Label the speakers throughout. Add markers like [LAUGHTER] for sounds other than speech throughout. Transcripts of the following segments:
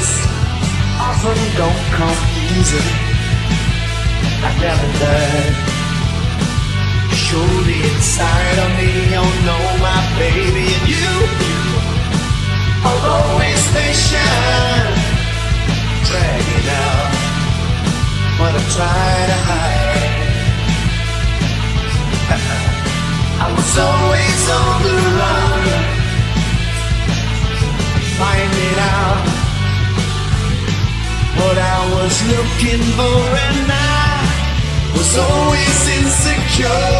Speaker 1: things often don't come easy. I never died. Surely inside of me, you'll know my baby and you. Are always station, shine, drag it out. But I try to hide. [LAUGHS] I was always on the looking for, and I was always insecure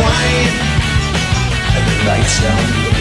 Speaker 1: wine, and the lights down.